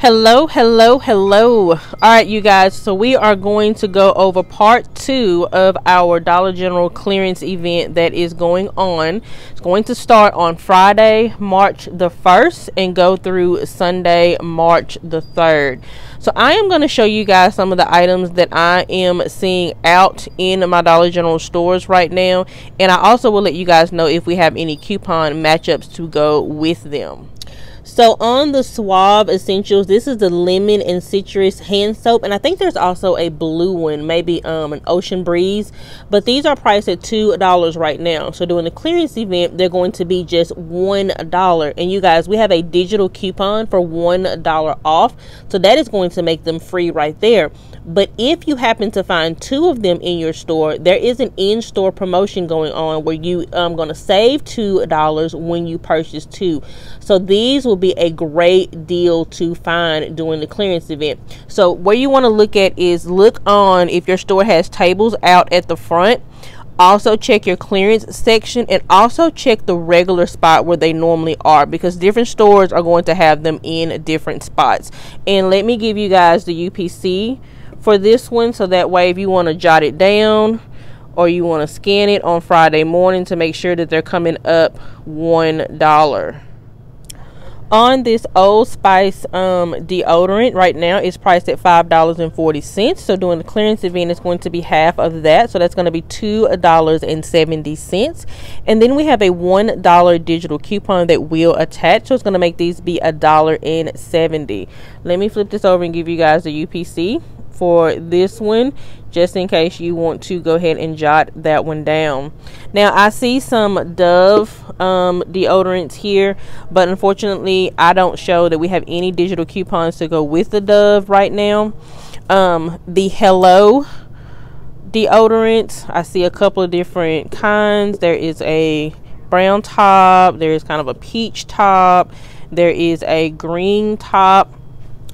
Hello, hello, hello. All right, you guys. So we are going to go over part two of our Dollar General clearance event that is going on. It's going to start on Friday, March the 1st, and go through Sunday, March the 3rd. So I am going to show you guys some of the items that I am seeing out in my Dollar General stores right now. And I also will let you guys know if we have any coupon matchups to go with them. So on the Suave Essentials, this is the lemon and citrus hand soap, and I think there's also a blue one, maybe um an Ocean Breeze, but these are priced at two dollars right now. So during the clearance event, they're going to be just one dollar. And you guys, we have a digital coupon for one dollar off, so that is going to make them free right there. But if you happen to find two of them in your store, there is an in-store promotion going on where you um, going to save two dollars when you purchase two. So these will be a great deal to find during the clearance event. So where you want to look at is look on if your store has tables out at the front. Also check your clearance section and also check the regular spot where they normally are because different stores are going to have them in different spots. And let me give you guys the UPC for this one so that way if you want to jot it down or you want to scan it on Friday morning to make sure that they're coming up one dollar on this Old Spice um, deodorant right now is priced at five dollars and forty cents. So during the clearance event, it's going to be half of that. So that's going to be two dollars and seventy cents. And then we have a one dollar digital coupon that will attach. So it's going to make these be a dollar and seventy. Let me flip this over and give you guys the UPC for this one just in case you want to go ahead and jot that one down. Now i see some dove um, deodorants here but unfortunately i don't show that we have any digital coupons to go with the dove right now. Um, the hello deodorant i see a couple of different kinds. There is a brown top there is kind of a peach top there is a green top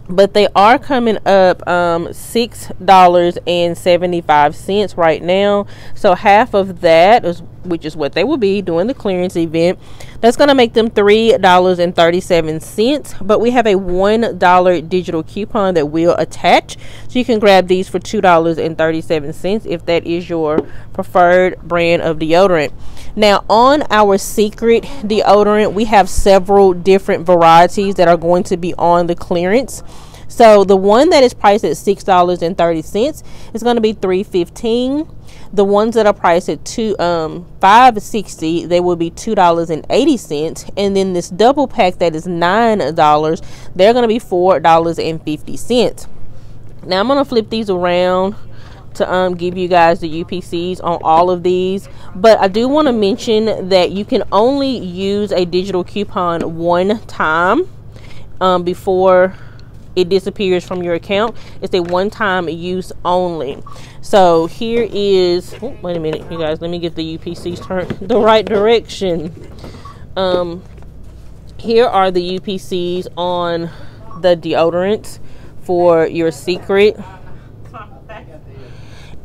but they are coming up um, six dollars and seventy five cents right now. So half of that is, which is what they will be doing the clearance event. That's going to make them three dollars and thirty seven cents. But we have a one dollar digital coupon that will attach, so you can grab these for two dollars and thirty seven cents if that is your preferred brand of deodorant. Now, on our secret deodorant, we have several different varieties that are going to be on the clearance. So the one that is priced at six dollars and thirty cents is going to be three fifteen. The ones that are priced at two um five sixty, they will be two dollars and eighty cents. And then this double pack that is nine dollars, they're going to be four dollars and fifty cents. Now I'm going to flip these around to um, give you guys the UPCs on all of these. But I do want to mention that you can only use a digital coupon one time um, before it disappears from your account. It's a one time use only. So here is, oh, wait a minute, you guys, let me get the UPCs turned the right direction. Um, here are the UPCs on the deodorants for your secret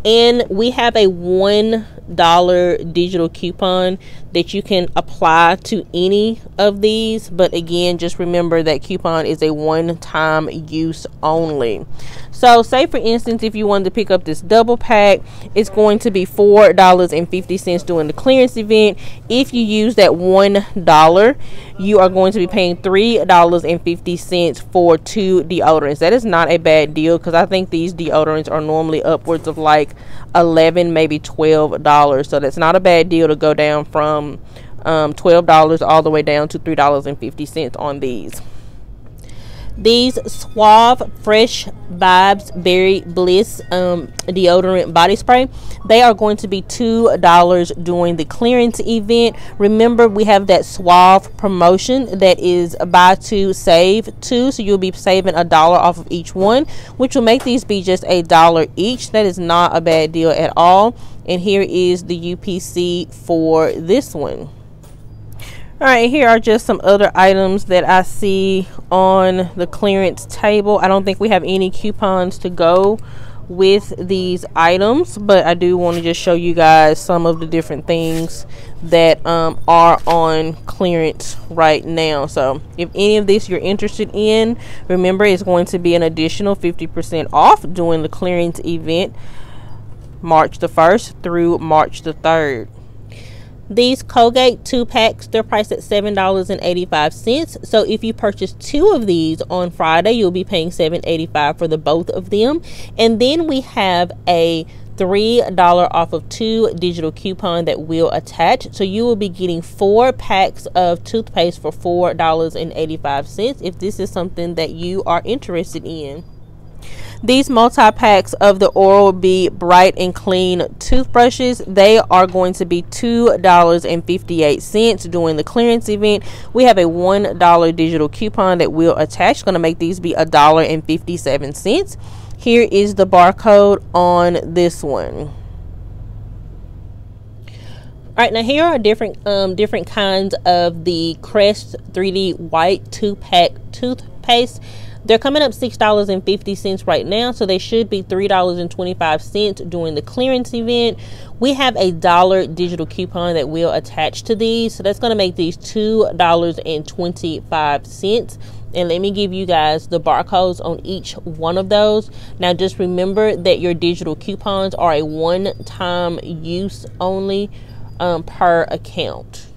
and we have a one dollar digital coupon that you can apply to any of these. But again just remember that coupon is a one time use only so say for instance if you wanted to pick up this double pack it's going to be four dollars and fifty cents during the clearance event. If you use that one dollar you are going to be paying three dollars and fifty cents for two deodorants. That is not a bad deal because i think these deodorants are normally upwards of like 11 maybe 12 dollars. So that's not a bad deal to go down from um, $12 all the way down to $3.50 on these these Suave Fresh Vibes Berry Bliss um, deodorant body spray, they are going to be $2 during the clearance event. Remember, we have that Suave promotion that is buy two, save two. So you'll be saving a dollar off of each one, which will make these be just a dollar each. That is not a bad deal at all. And here is the UPC for this one. All right, here are just some other items that I see on the clearance table. I don't think we have any coupons to go with these items but i do want to just show you guys some of the different things that um, are on clearance right now so if any of this you're interested in remember it's going to be an additional 50% off during the clearance event march the 1st through march the 3rd these Colgate two packs, they're priced at $7.85. So if you purchase two of these on Friday, you'll be paying $7.85 for the both of them. And then we have a $3 off of two digital coupon that will attach. So you will be getting four packs of toothpaste for $4.85 if this is something that you are interested in. These multi-packs of the Oral-B Bright and Clean toothbrushes, they are going to be $2.58 during the clearance event. We have a $1 digital coupon that will attach. Going to make these be $1.57. Here is the barcode on this one. All right, now here are different um, different kinds of the Crest 3D White two pack toothpaste. They're coming up $6.50 right now, so they should be $3.25 during the clearance event. We have a dollar digital coupon that will attach to these, so that's going to make these $2.25 and let me give you guys the barcodes on each one of those. Now, just remember that your digital coupons are a one time use only um, per account.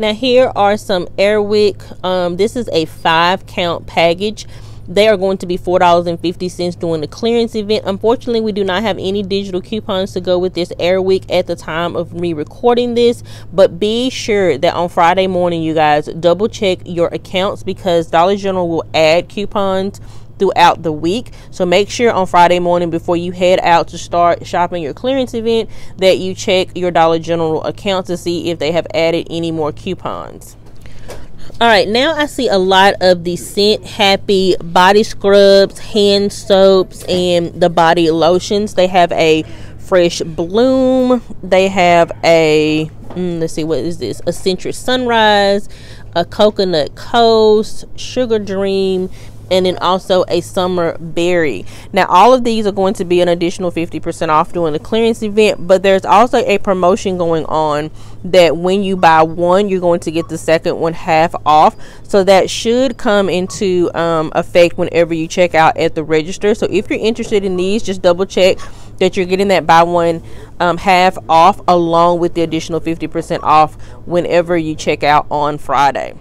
Now here are some Airwick. Um, this is a five count package. They are going to be $4.50 during the clearance event. Unfortunately, we do not have any digital coupons to go with this Airwick at the time of me recording this. But be sure that on Friday morning, you guys double check your accounts because Dollar General will add coupons throughout the week. So make sure on Friday morning before you head out to start shopping your clearance event that you check your Dollar General account to see if they have added any more coupons. All right, now I see a lot of the scent happy body scrubs, hand soaps, and the body lotions. They have a fresh bloom. They have a mm, let's see what is this? A century sunrise, a coconut coast, sugar dream, and then also a summer berry. Now, all of these are going to be an additional 50% off during the clearance event, but there's also a promotion going on that when you buy one, you're going to get the second one half off. So that should come into um, effect whenever you check out at the register. So if you're interested in these, just double check that you're getting that buy one um, half off along with the additional 50% off whenever you check out on Friday.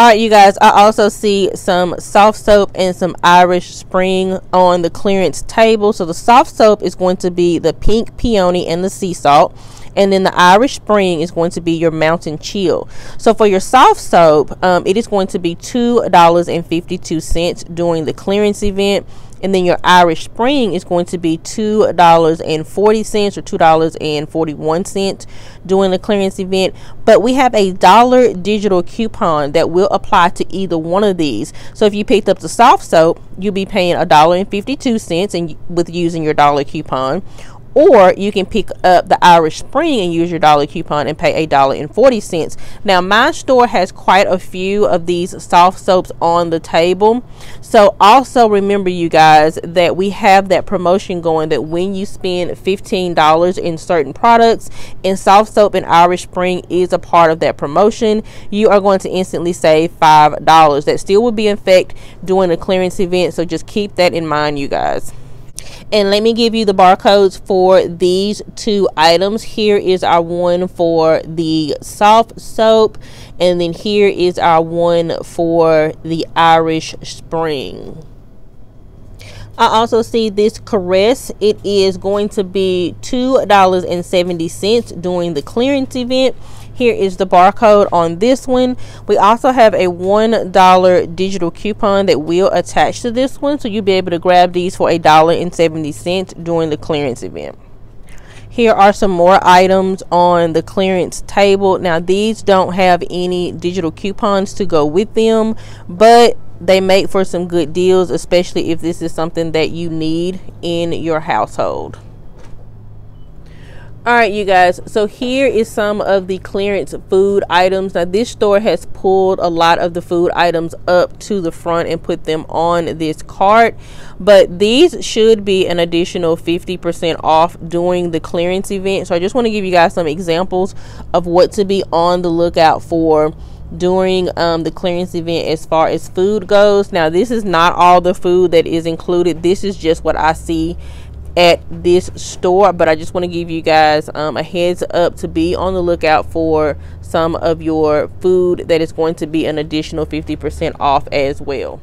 All right, you guys, I also see some soft soap and some Irish Spring on the clearance table. So the soft soap is going to be the pink peony and the sea salt. And then the Irish Spring is going to be your Mountain Chill. So for your soft soap, um, it is going to be $2.52 during the clearance event and then your Irish Spring is going to be two dollars and forty cents or two dollars and forty one cents during the clearance event. But we have a dollar digital coupon that will apply to either one of these. So if you picked up the soft soap, you'll be paying a dollar and fifty two cents and with using your dollar coupon or you can pick up the Irish Spring and use your dollar coupon and pay a dollar and forty cents. Now, my store has quite a few of these soft soaps on the table. So, also remember, you guys, that we have that promotion going that when you spend fifteen dollars in certain products, and soft soap and Irish Spring is a part of that promotion, you are going to instantly save five dollars. That still will be in effect during the clearance event. So, just keep that in mind, you guys. And let me give you the barcodes for these two items. Here is our one for the soft soap. And then here is our one for the Irish Spring. I also see this Caress. It is going to be $2.70 during the clearance event. Here is the barcode on this one. We also have a $1 digital coupon that will attach to this one. So you'll be able to grab these for a dollar and 70 cents during the clearance event. Here are some more items on the clearance table. Now these don't have any digital coupons to go with them, but they make for some good deals, especially if this is something that you need in your household. All right, you guys. So here is some of the clearance food items. Now, this store has pulled a lot of the food items up to the front and put them on this cart, but these should be an additional 50% off during the clearance event. So I just want to give you guys some examples of what to be on the lookout for during um, the clearance event as far as food goes. Now, this is not all the food that is included. This is just what I see at this store but i just want to give you guys um, a heads up to be on the lookout for some of your food that is going to be an additional 50% off as well.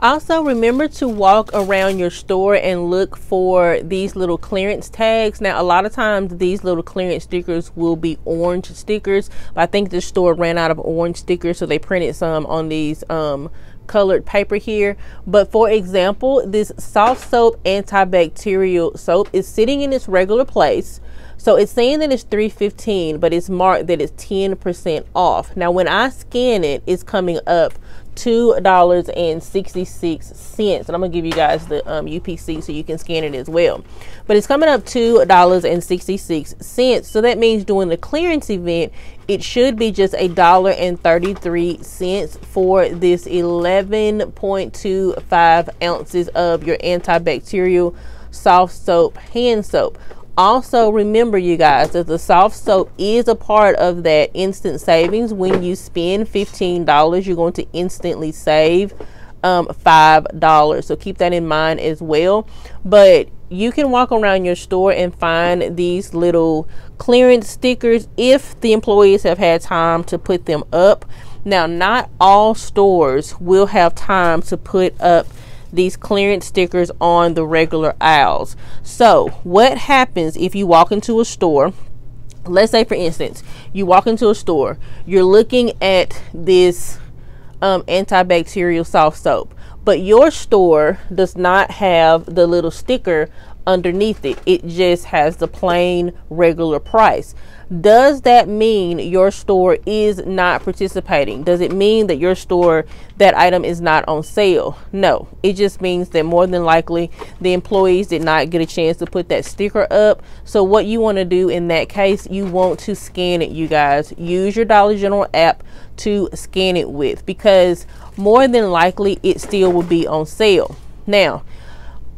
Also remember to walk around your store and look for these little clearance tags. Now a lot of times these little clearance stickers will be orange stickers but i think the store ran out of orange stickers so they printed some on these um, colored paper here. But for example, this soft soap antibacterial soap is sitting in its regular place. So it's saying that it's 315, but it's marked that it's 10% off. Now when I scan it, it's coming up $2.66 and I'm gonna give you guys the um, UPC so you can scan it as well. But it's coming up $2.66 so that means during the clearance event it should be just a dollar and 33 cents for this 11.25 ounces of your antibacterial soft soap hand soap also remember you guys that the soft soap is a part of that instant savings. When you spend $15 you're going to instantly save um, $5 so keep that in mind as well. But you can walk around your store and find these little clearance stickers if the employees have had time to put them up. Now not all stores will have time to put up these clearance stickers on the regular aisles. So, what happens if you walk into a store? Let's say, for instance, you walk into a store, you're looking at this um, antibacterial soft soap, but your store does not have the little sticker underneath it. It just has the plain regular price. Does that mean your store is not participating? Does it mean that your store, that item is not on sale? No, it just means that more than likely the employees did not get a chance to put that sticker up. So, what you want to do in that case, you want to scan it, you guys. Use your Dollar General app to scan it with because more than likely it still will be on sale. Now,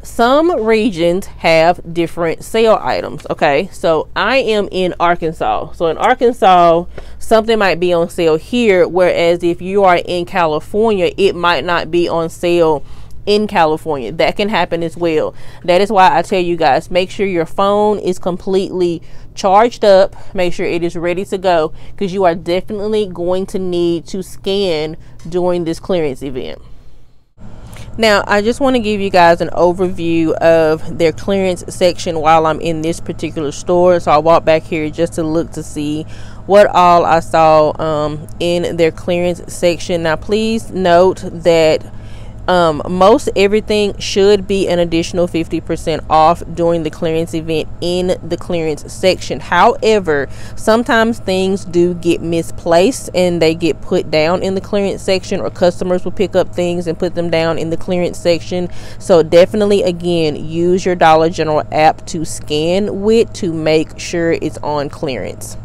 some regions have different sale items. Okay, so I am in Arkansas. So in Arkansas, something might be on sale here, whereas if you are in California, it might not be on sale in California. That can happen as well. That is why I tell you guys make sure your phone is completely charged up, make sure it is ready to go because you are definitely going to need to scan during this clearance event. Now, I just want to give you guys an overview of their clearance section while I'm in this particular store. So I walked back here just to look to see what all I saw um, in their clearance section. Now, please note that um, most everything should be an additional 50% off during the clearance event in the clearance section. However, sometimes things do get misplaced and they get put down in the clearance section, or customers will pick up things and put them down in the clearance section. So, definitely, again, use your Dollar General app to scan with to make sure it's on clearance.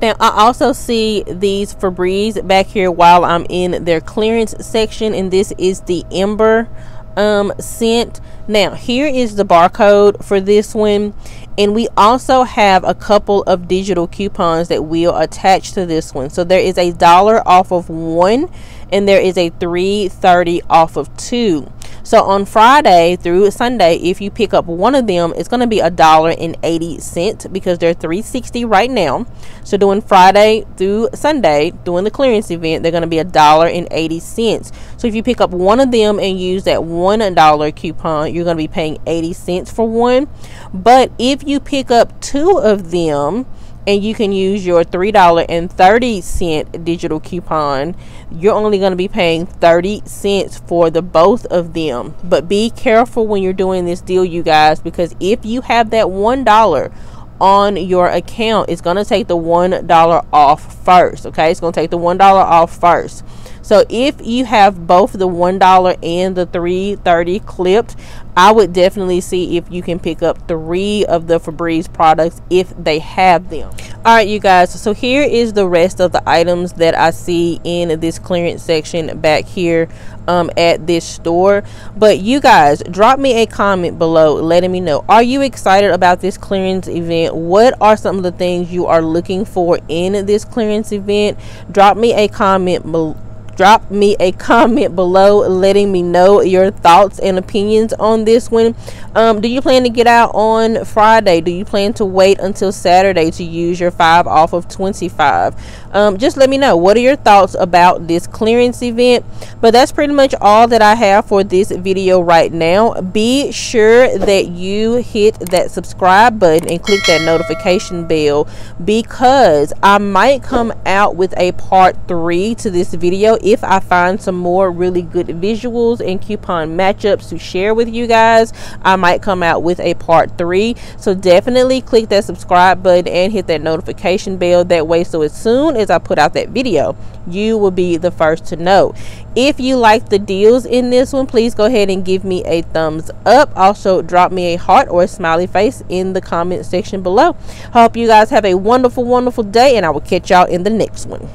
Now, I also see these Febreze back here while I'm in their clearance section, and this is the Ember um, scent. Now, here is the barcode for this one, and we also have a couple of digital coupons that will attach to this one. So there is a dollar off of one, and there is a 330 off of two. So on Friday through Sunday, if you pick up one of them, it's going to be a dollar and eighty cent because they're 360 right now. So doing Friday through Sunday, doing the clearance event, they're going to be a dollar and eighty cents. So if you pick up one of them and use that one dollar coupon, you're going to be paying 80 cents for one. But if you pick up two of them, and you can use your $3.30 digital coupon, you're only going to be paying 30 cents for the both of them. But be careful when you're doing this deal, you guys, because if you have that $1 on your account, it's going to take the $1 off first. Okay, it's going to take the $1 off first. So if you have both the $1 and the 330 clipped, I would definitely see if you can pick up three of the Febreze products if they have them. All right, you guys. So here is the rest of the items that I see in this clearance section back here um, at this store. But you guys, drop me a comment below letting me know. Are you excited about this clearance event? What are some of the things you are looking for in this clearance event? Drop me a comment below drop me a comment below letting me know your thoughts and opinions on this one. Um, do you plan to get out on Friday? Do you plan to wait until Saturday to use your 5 off of 25? Um, just let me know. What are your thoughts about this clearance event? But that's pretty much all that I have for this video right now. Be sure that you hit that subscribe button and click that notification bell because I might come out with a part 3 to this video if I find some more really good visuals and coupon matchups to share with you guys, I might come out with a part three. So definitely click that subscribe button and hit that notification bell that way. So as soon as I put out that video, you will be the first to know. If you like the deals in this one, please go ahead and give me a thumbs up. Also, drop me a heart or a smiley face in the comment section below. Hope you guys have a wonderful, wonderful day, and I will catch y'all in the next one.